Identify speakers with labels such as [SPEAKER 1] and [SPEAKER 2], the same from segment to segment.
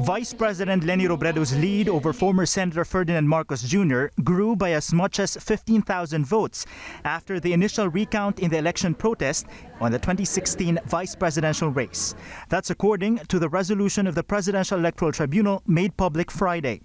[SPEAKER 1] Vice President Leni Robredo's lead over former Senator Ferdinand Marcos Jr. grew by as much as 15,000 votes after the initial recount in the election protest on the 2016 vice presidential race. That's according to the resolution of the Presidential Electoral Tribunal made public Friday.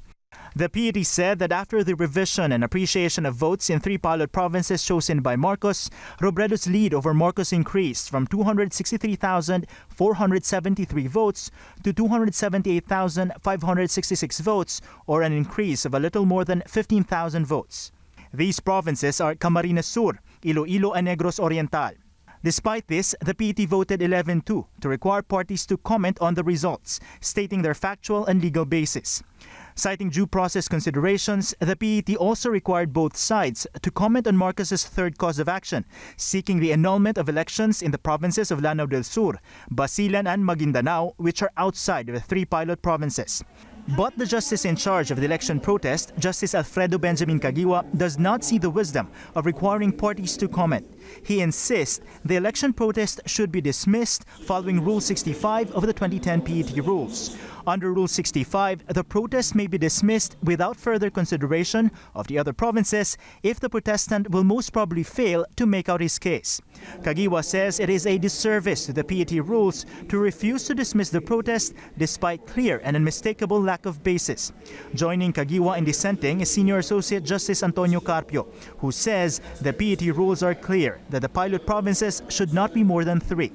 [SPEAKER 1] The PET said that after the revision and appreciation of votes in three pilot provinces chosen by Marcos, Robredo's lead over Marcos increased from 263,473 votes to 278,566 votes, or an increase of a little more than 15,000 votes. These provinces are Camarines Sur, Iloilo, and Negros Oriental. Despite this, the PET voted 11-2 to require parties to comment on the results, stating their factual and legal basis. Citing due process considerations, the PET also required both sides to comment on Marcos's third cause of action, seeking the annulment of elections in the provinces of Lanao del Sur, Basilan, and Maguindanao, which are outside the three pilot provinces. But the justice in charge of the election protest, Justice Alfredo Benjamin Caguioa, does not see the wisdom of requiring parties to comment. He insists the election protest should be dismissed following Rule 65 of the 2010 PET rules. Under Rule 65, the protest may be dismissed without further consideration of the other provinces if the protestant will most probably fail to make out his case. Caguioa says it is a disservice to the PET rules to refuse to dismiss the protest despite clear and unmistakable lack of basis. Joining Caguioa in dissenting is Senior Associate Justice Antonio Carpio, who says the PET rules are clear that the pilot provinces should not be more than three.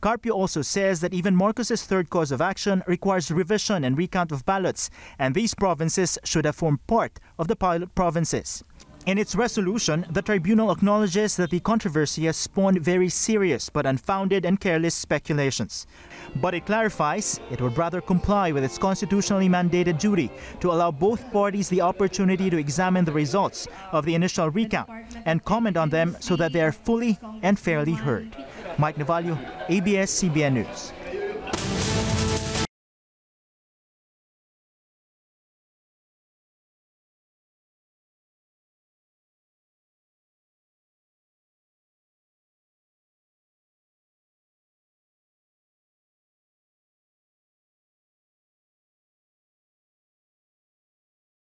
[SPEAKER 1] Carpio also says that even Marcos's third cause of action requires revision and recount of ballots, and these provinces should have formed part of the pilot provinces. In its resolution, the tribunal acknowledges that the controversy has spawned very serious but unfounded and careless speculations. But it clarifies it would rather comply with its constitutionally mandated duty to allow both parties the opportunity to examine the results of the initial recount and comment on them so that they are fully and fairly heard. Mike Navallo, ABS-CBN News.